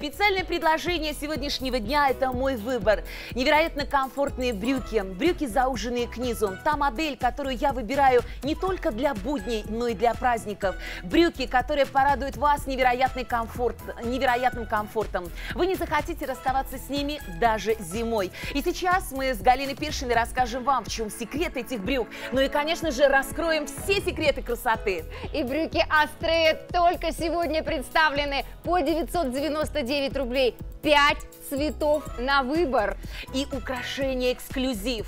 Специальное предложение сегодняшнего дня – это мой выбор. Невероятно комфортные брюки, брюки зауженные к низу. Та модель, которую я выбираю не только для будней, но и для праздников. Брюки, которые порадуют вас невероятный комфорт, невероятным комфортом. Вы не захотите расставаться с ними даже зимой. И сейчас мы с Галиной Першиной расскажем вам, в чем секрет этих брюк. Ну и, конечно же, раскроем все секреты красоты. И брюки Астрея только сегодня представлены по 999 99 рублей. 5 цветов на выбор. И украшения эксклюзив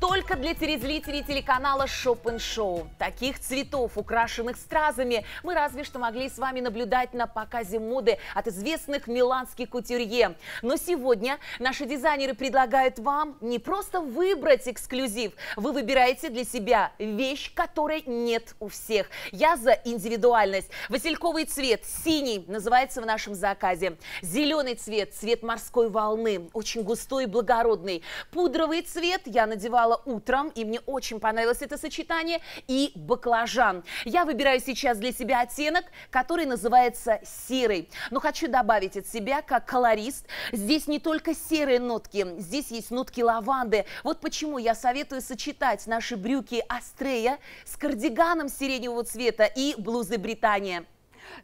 только для телезрителей телеканала Шопен Шоу. Таких цветов, украшенных стразами, мы разве что могли с вами наблюдать на показе моды от известных миланских кутюрье. Но сегодня наши дизайнеры предлагают вам не просто выбрать эксклюзив, вы выбираете для себя вещь, которой нет у всех. Я за индивидуальность. Васильковый цвет, синий, называется в нашем заказе. Зеленый цвет, цвет морской волны, очень густой и благородный. Пудровый цвет я надевала покупала утром, и мне очень понравилось это сочетание, и баклажан. Я выбираю сейчас для себя оттенок, который называется серый. Но хочу добавить от себя, как колорист, здесь не только серые нотки, здесь есть нотки лаванды. Вот почему я советую сочетать наши брюки Астрея с кардиганом сиреневого цвета и блузы Британия.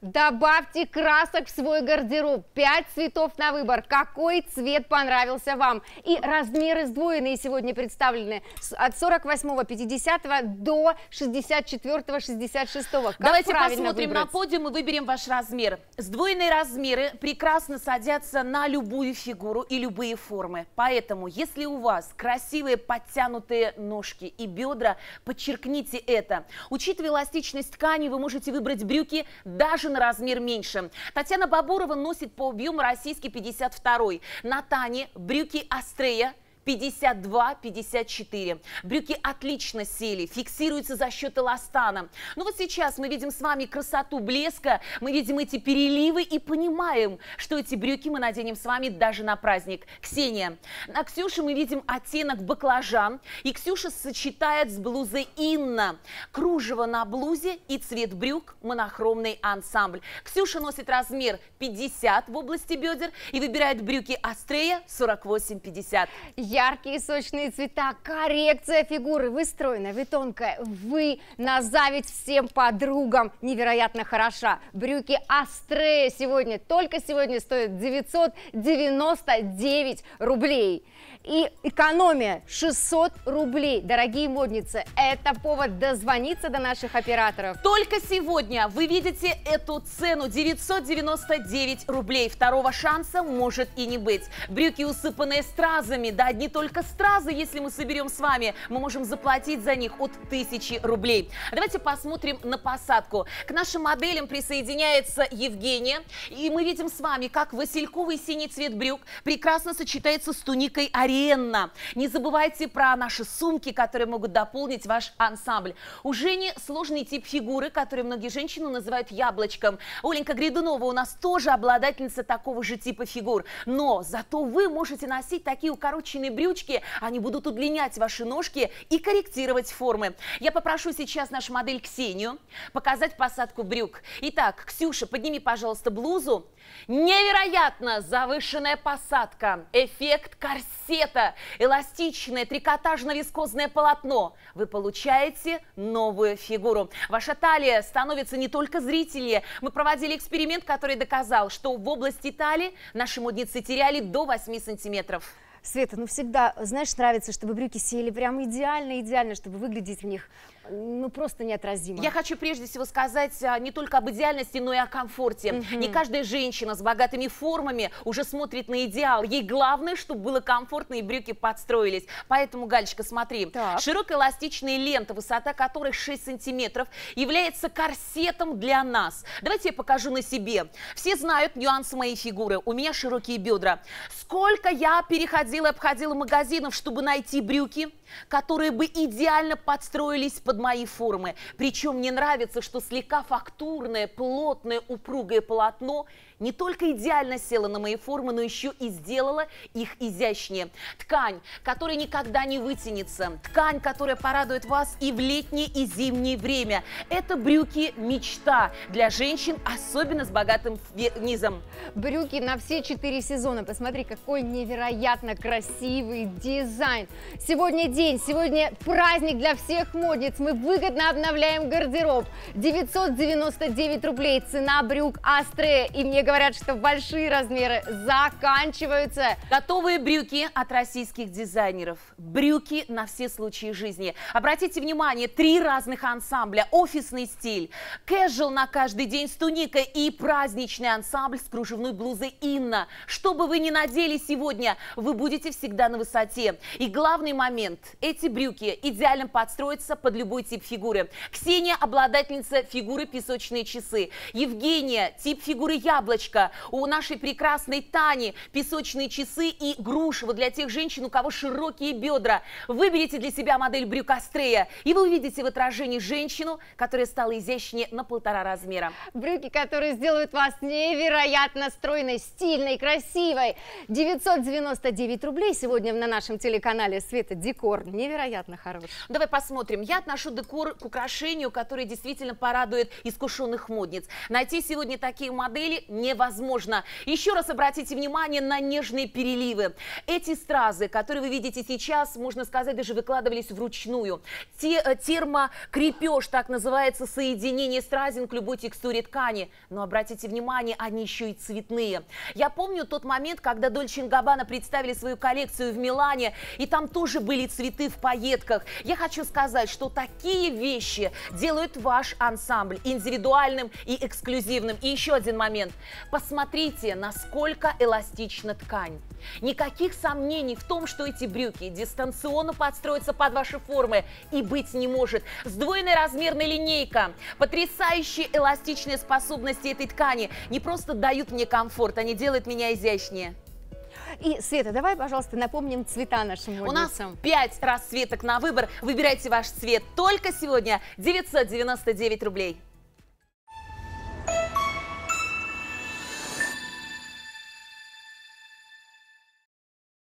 Добавьте красок в свой гардероб. 5 цветов на выбор. Какой цвет понравился вам? И размеры сдвоенные сегодня представлены от 48 50 до 64 66 как Давайте посмотрим выбрать? на подиум и выберем ваш размер. Сдвоенные размеры прекрасно садятся на любую фигуру и любые формы. Поэтому, если у вас красивые подтянутые ножки и бедра, подчеркните это. Учитывая эластичность ткани, вы можете выбрать брюки даже даже на размер меньше. Татьяна Бабурова носит по объему российский 52 На Тане брюки Астрея 52-54. Брюки отлично сели, фиксируются за счет эластана. Ну вот сейчас мы видим с вами красоту блеска, мы видим эти переливы и понимаем, что эти брюки мы наденем с вами даже на праздник. Ксения, на Ксюше мы видим оттенок баклажан, и Ксюша сочетает с блузой Инна. Кружево на блузе и цвет брюк монохромный ансамбль. Ксюша носит размер 50 в области бедер и выбирает брюки Астрея 48-50 яркие сочные цвета, коррекция фигуры, вы стройная, вы тонкая, вы на зависть всем подругам невероятно хороша. Брюки Астрея сегодня, только сегодня стоят 999 рублей. И экономия 600 рублей, дорогие модницы. Это повод дозвониться до наших операторов. Только сегодня вы видите эту цену 999 рублей. Второго шанса может и не быть. Брюки усыпанные стразами, да, не только стразы, если мы соберем с вами, мы можем заплатить за них от 1000 рублей. Давайте посмотрим на посадку. К нашим моделям присоединяется Евгения. И мы видим с вами, как васильковый синий цвет брюк прекрасно сочетается с туникой аренна. Не забывайте про наши сумки, которые могут дополнить ваш ансамбль. У Жени сложный тип фигуры, который многие женщины называют яблочком. Оленька Гридунова у нас тоже обладательница такого же типа фигур. Но зато вы можете носить такие укороченные брючки, они будут удлинять ваши ножки и корректировать формы. Я попрошу сейчас нашу модель Ксению показать посадку брюк. Итак, Ксюша, подними, пожалуйста, блузу. Невероятно завышенная посадка, эффект корсета, эластичное трикотажно-вискозное полотно. Вы получаете новую фигуру. Ваша талия становится не только зрительнее. Мы проводили эксперимент, который доказал, что в области талии наши модницы теряли до 8 сантиметров. Света, ну всегда, знаешь, нравится, чтобы брюки сели прям идеально, идеально, чтобы выглядеть в них ну просто неотразимо. Я хочу прежде всего сказать а, не только об идеальности, но и о комфорте. Угу. Не каждая женщина с богатыми формами уже смотрит на идеал. Ей главное, чтобы было комфортно и брюки подстроились. Поэтому, Галечка, смотри. Так. Широкая эластичная лента, высота которой 6 сантиметров, является корсетом для нас. Давайте я покажу на себе. Все знают нюансы моей фигуры. У меня широкие бедра. Сколько я переходила ходила и обходила магазинов, чтобы найти брюки, которые бы идеально подстроились под мои формы. Причем мне нравится, что слегка фактурное, плотное, упругое полотно не только идеально села на мои формы, но еще и сделала их изящнее. Ткань, которая никогда не вытянется. Ткань, которая порадует вас и в летнее, и зимнее время. Это брюки мечта для женщин, особенно с богатым низом. Брюки на все четыре сезона. Посмотри, какой невероятно красивый дизайн. Сегодня день, сегодня праздник для всех модниц. Мы выгодно обновляем гардероб. 999 рублей цена брюк Астре. И мне говорят, что большие размеры заканчиваются. Готовые брюки от российских дизайнеров. Брюки на все случаи жизни. Обратите внимание, три разных ансамбля. Офисный стиль, кэжуал на каждый день с туникой и праздничный ансамбль с кружевной блузой Инна. Что бы вы ни надели сегодня, вы будете всегда на высоте. И главный момент, эти брюки идеально подстроятся под любой тип фигуры. Ксения – обладательница фигуры песочные часы. Евгения – тип фигуры яблочко. У нашей прекрасной Тани песочные часы и груши. Вот для тех женщин, у кого широкие бедра. Выберите для себя модель брюк Астрея, и вы увидите в отражении женщину, которая стала изящнее на полтора размера. Брюки, которые сделают вас невероятно стройной, стильной, красивой. 999 рублей сегодня на нашем телеканале Света Декор. Невероятно хороший. Давай посмотрим. Я отношу декор к украшению, которое действительно порадует искушенных модниц. Найти сегодня такие модели невозможно. Еще раз обратите внимание на нежные переливы. Эти стразы, которые вы видите сейчас, можно сказать, даже выкладывались вручную. Те, э, термокрепеж, так называется, соединение стразин к любой текстуре ткани. Но обратите внимание, они еще и цветные. Я помню тот момент, когда Дольчин Габбана представили свою коллекцию в Милане, и там тоже были цветы в пайетках. Я хочу сказать, что такие вещи делают ваш ансамбль индивидуальным и эксклюзивным. И еще один момент. Посмотрите, насколько эластична ткань. Никаких сомнений в том, что эти брюки дистанционно подстроятся под ваши формы и быть не может. Сдвоенная размерная линейка, потрясающие эластичные способности этой ткани не просто дают мне комфорт, они делают меня изящнее. И, Света, давай, пожалуйста, напомним цвета нашим модницам. У нас 5 расцветок на выбор. Выбирайте ваш цвет только сегодня 999 рублей.